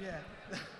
Yeah.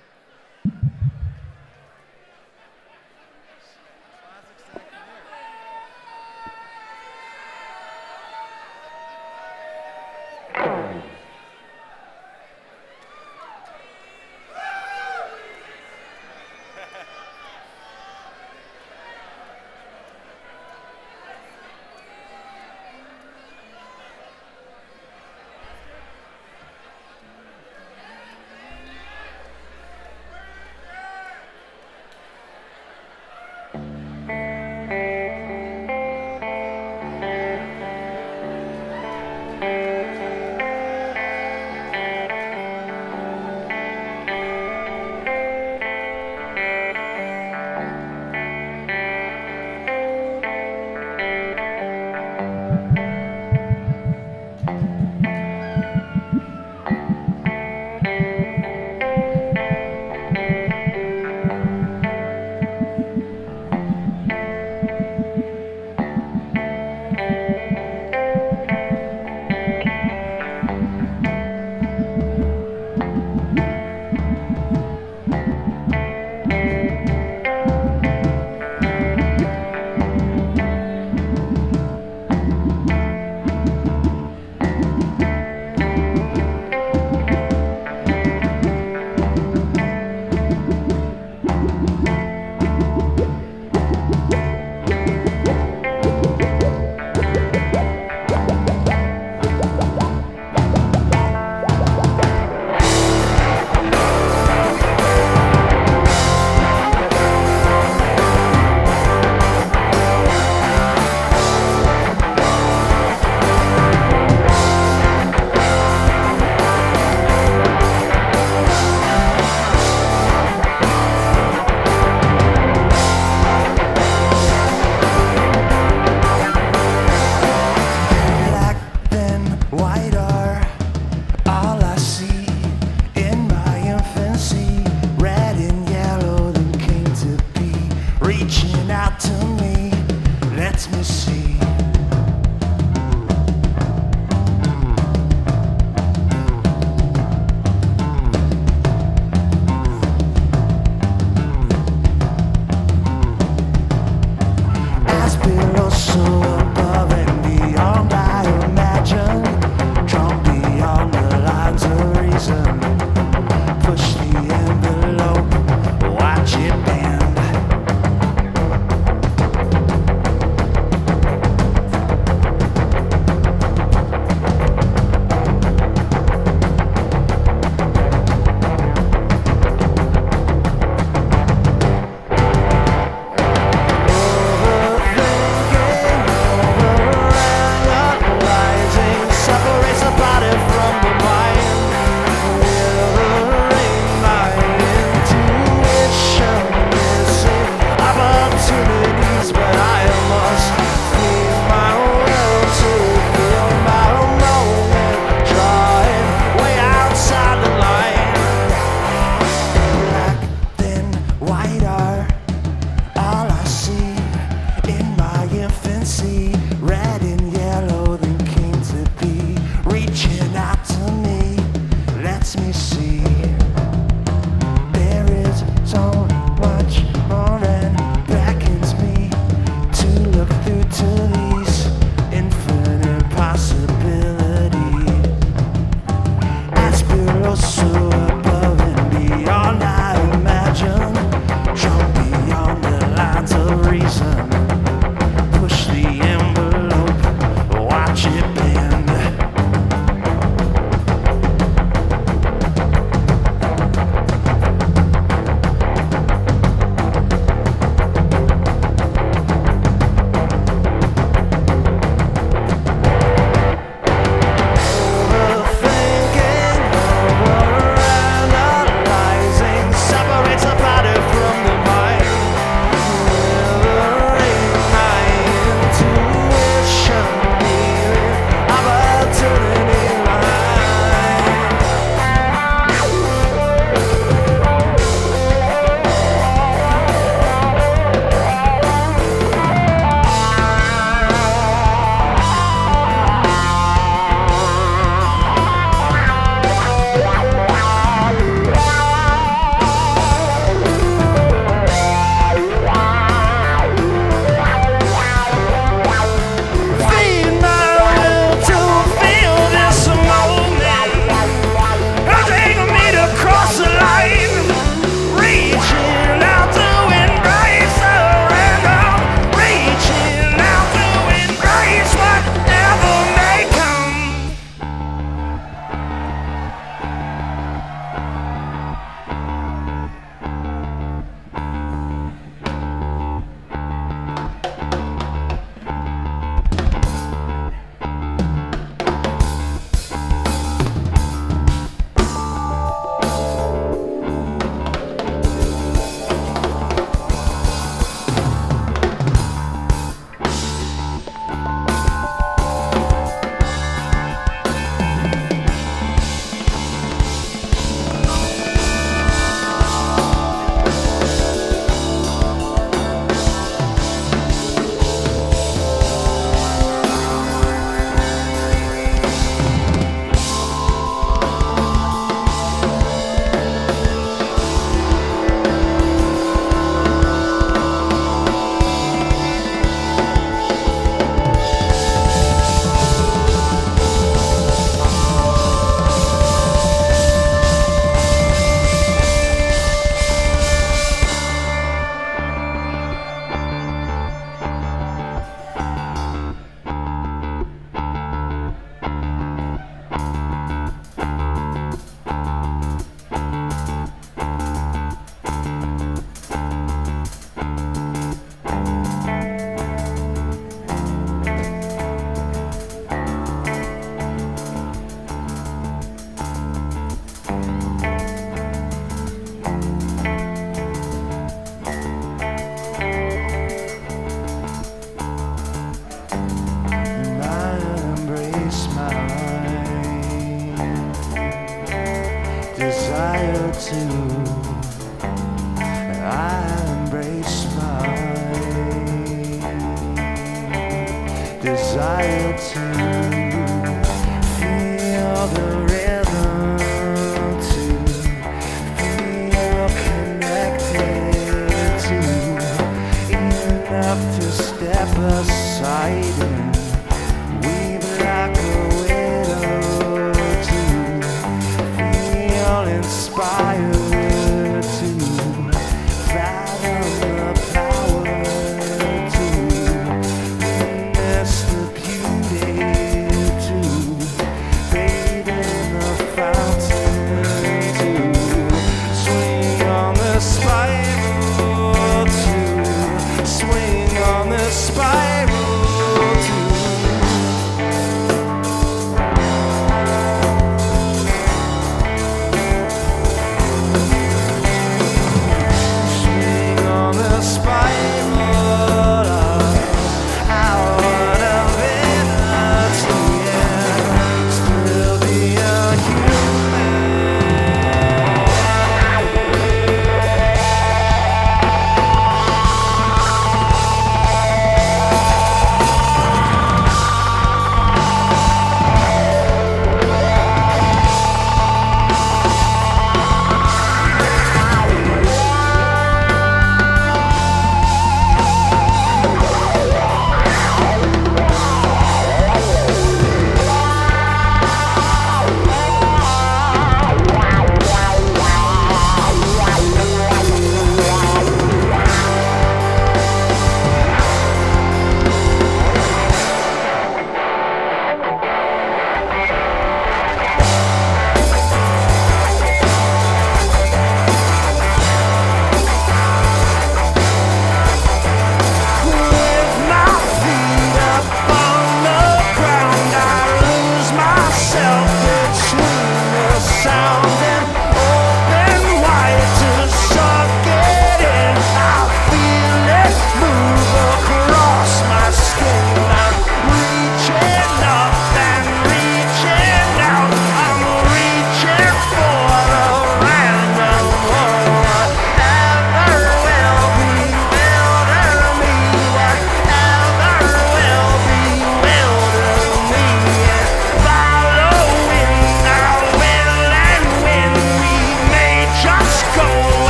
to.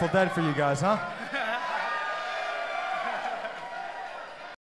Grateful Dead for you guys, huh?